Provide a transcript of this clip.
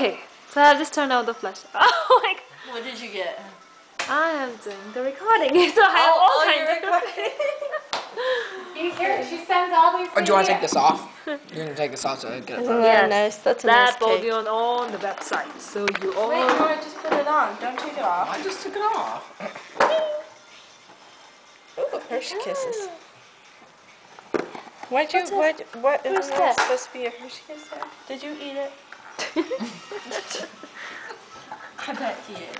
Okay, so I just turned on the flash. Oh my god. What did you get? I am doing the recording, so I have Oh, all oh, kinds of recording. You hear? She sends all these. Or do you want to take this off? You're gonna take this off so I get it. Isn't Yes, that nice? That's a that nice will cake. be on, on the website, so you all. Wait, no, I just put it on. Don't take it off. I just took it off. Ooh, Hershey Kisses. Ah. Why'd you, What's why'd, what, Who's isn't that? that supposed to be a Hershey Kiss? Did you eat it? I bet he is.